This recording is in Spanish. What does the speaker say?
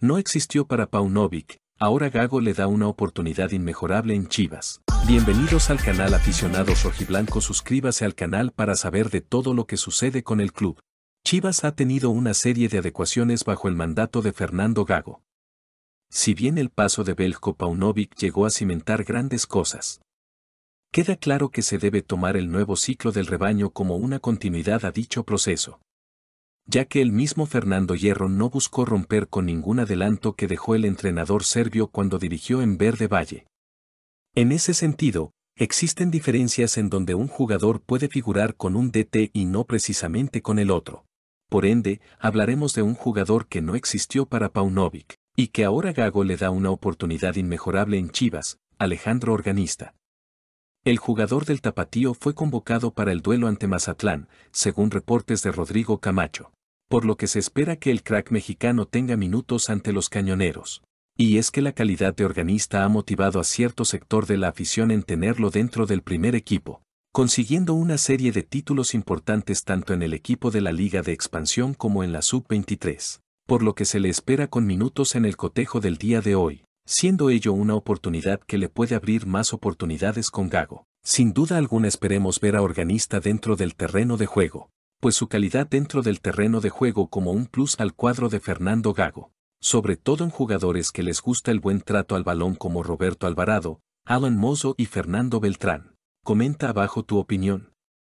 No existió para Paunovic, ahora Gago le da una oportunidad inmejorable en Chivas. Bienvenidos al canal Aficionados Rojiblanco suscríbase al canal para saber de todo lo que sucede con el club. Chivas ha tenido una serie de adecuaciones bajo el mandato de Fernando Gago. Si bien el paso de Belko Paunovic llegó a cimentar grandes cosas, queda claro que se debe tomar el nuevo ciclo del rebaño como una continuidad a dicho proceso. Ya que el mismo Fernando Hierro no buscó romper con ningún adelanto que dejó el entrenador serbio cuando dirigió en Verde Valle. En ese sentido, existen diferencias en donde un jugador puede figurar con un DT y no precisamente con el otro. Por ende, hablaremos de un jugador que no existió para Paunovic, y que ahora Gago le da una oportunidad inmejorable en Chivas, Alejandro Organista. El jugador del Tapatío fue convocado para el duelo ante Mazatlán, según reportes de Rodrigo Camacho, por lo que se espera que el crack mexicano tenga minutos ante los cañoneros. Y es que la calidad de organista ha motivado a cierto sector de la afición en tenerlo dentro del primer equipo, consiguiendo una serie de títulos importantes tanto en el equipo de la Liga de Expansión como en la Sub-23, por lo que se le espera con minutos en el cotejo del día de hoy siendo ello una oportunidad que le puede abrir más oportunidades con Gago. Sin duda alguna esperemos ver a Organista dentro del terreno de juego, pues su calidad dentro del terreno de juego como un plus al cuadro de Fernando Gago, sobre todo en jugadores que les gusta el buen trato al balón como Roberto Alvarado, Alan Mozo y Fernando Beltrán. Comenta abajo tu opinión.